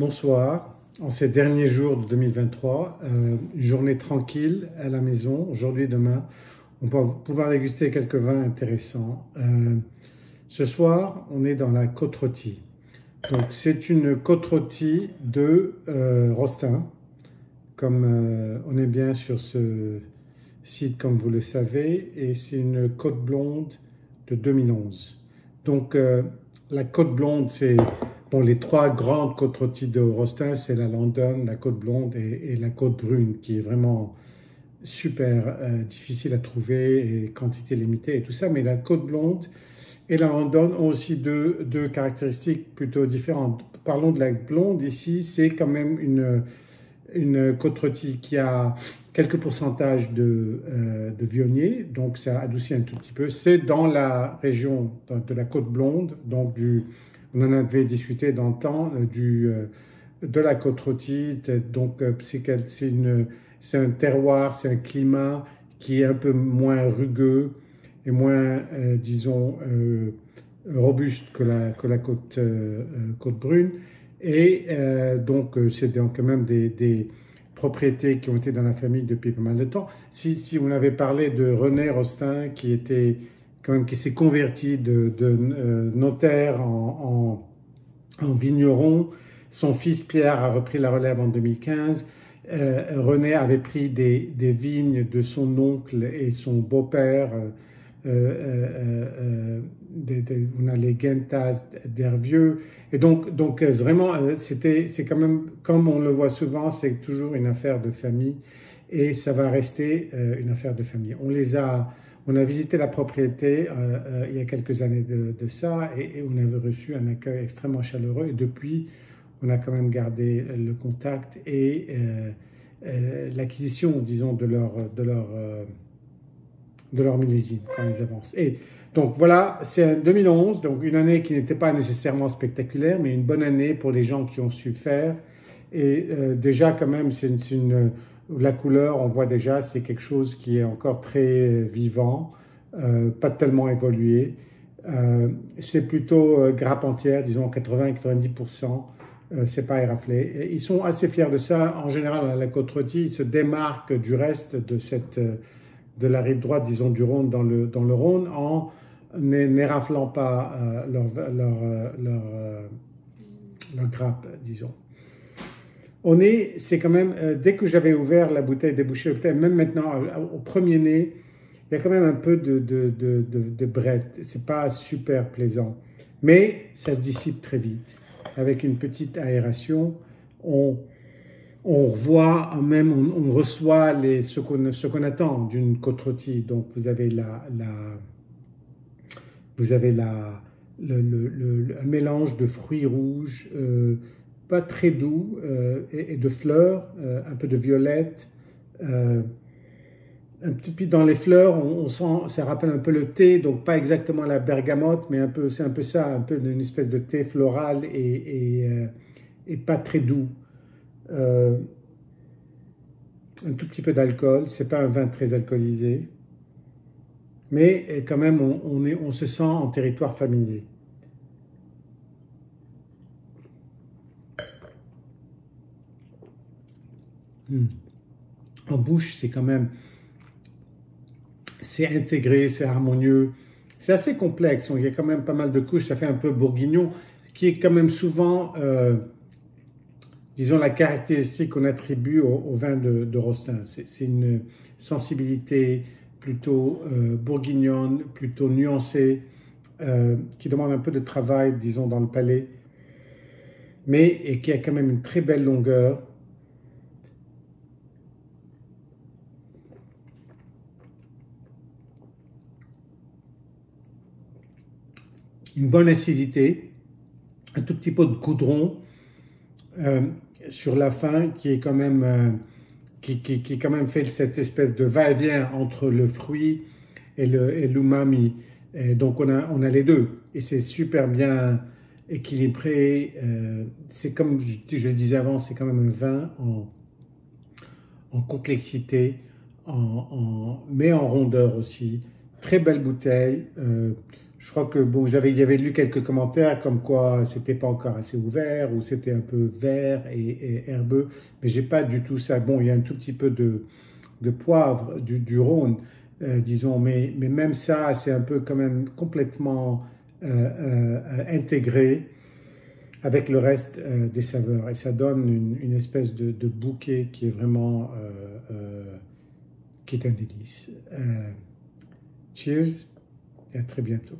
Bonsoir. En ces derniers jours de 2023, euh, journée tranquille à la maison, aujourd'hui et demain, on va pouvoir déguster quelques vins intéressants. Euh, ce soir, on est dans la côte rôtie. Donc, c'est une côte rôtie de euh, Rostin, comme on est bien sur ce site, comme vous le savez, et c'est une côte blonde de 2011. Donc, la côte blonde, c'est Bon, les trois grandes côtes rôties de Rostin, c'est la London, la côte blonde et, la côte brune, qui est vraiment super euh, difficile à trouver et quantité limitée et tout ça. Mais la côte blonde et la London ont aussi deux, deux caractéristiques plutôt différentes. Parlons de la blonde ici, c'est quand même une, une côte qui a quelques pourcentages de, euh, de donc ça adoucit un tout petit peu. C'est dans la région de la côte blonde, donc du on en avait discuté dans le temps euh, du, euh, de la côte rôtie. Donc, euh, c'est un terroir, c'est un climat qui est un peu moins rugueux et moins, disons, robuste que la, que la côte, côte brune. Et donc, c'est quand même des, des, propriétés qui ont été dans la famille depuis pas mal de temps. Si, si on avait parlé de René Rostin, qui était quand même qui s'est converti de, euh, notaire en, vigneron. Son fils Pierre a repris la relève en 2015. Euh, René avait pris des, vignes de son oncle et son beau-père, euh, on a les Gentas d'Hervieux. Et donc, donc vraiment, c'est quand même, comme on le voit souvent, c'est toujours une affaire de famille et ça va rester une affaire de famille. On les a on a visité la propriété euh, euh, il y a quelques années de, ça et, on avait reçu un accueil extrêmement chaleureux. Et depuis, on a quand même gardé le contact et euh, l'acquisition, disons, de leur, de leur, de leur millésime quand ils avancent. Et donc voilà, c'est un 2011, donc une année qui n'était pas nécessairement spectaculaire, mais une bonne année pour les gens qui ont su faire. Et déjà, quand même, c'est une la couleur, on voit déjà, c'est quelque chose qui est encore très vivant, euh, pas tellement évolué. Euh, c'est plutôt euh, grappe entière, disons 80-90%, c'est pas éraflé. ils sont assez fiers de ça. En général, la côte rôtie se démarque du reste de, cette, de la rive droite, disons, du Rhône dans le, dans le Rhône en n'éraflant pas leur, leur, leur grappe, disons on est, c'est quand même, euh, dès que j'avais ouvert la bouteille, débouché la bouteille, même maintenant, au premier nez, il y a quand même un peu de, de, de, de. C'est pas super plaisant. Mais ça se dissipe très vite. Avec une petite aération, on, on même, on, reçoit les, ce qu'on attend d'une côte rôtie. Donc, vous avez la, la vous avez la, le, le, un mélange de fruits rouges, euh, pas très doux, euh, et, de fleurs, euh, un peu de violette. Euh, un petit peu dans les fleurs, on, sent, ça rappelle un peu le thé, donc pas exactement la bergamote, mais un peu, c'est un peu ça, un peu une espèce de thé floral et, pas très doux. un tout petit peu d'alcool, c'est pas un vin très alcoolisé, mais quand même on, est, on se sent en territoire familier. Hmm. En bouche, c'est quand même, c'est intégré, c'est harmonieux. C'est assez complexe, il y a quand même pas mal de couches, ça fait un peu bourguignon, qui est quand même souvent, euh, disons, la caractéristique qu'on attribue au, vin de, de Rostin. C'est une sensibilité plutôt euh, bourguignonne, plutôt nuancée, euh, qui demande un peu de travail, disons, dans le palais, mais et qui a quand même une très belle longueur, une bonne acidité, un tout petit peu de coudron euh, sur la fin qui est quand même euh, qui, qui, quand même fait cette espèce de va-et-vient entre le fruit et l'umami. donc on a on a les deux et c'est super bien équilibré. Euh, c'est comme je, le disais avant, c'est quand même un vin en en complexité, en, mais en rondeur aussi. Très belle bouteille. Je crois que bon, j'avais, y avait lu quelques commentaires comme quoi c'était pas encore assez ouvert ou c'était un peu vert et, herbeux, mais j'ai pas du tout ça. Bon, il y a un tout petit peu de, de poivre du, du Rhône, euh, disons, mais, mais même ça, c'est un peu quand même complètement euh, euh, intégré avec le reste des saveurs et ça donne une, une espèce de, de, bouquet qui est vraiment qui est un délice. cheers et à très bientôt.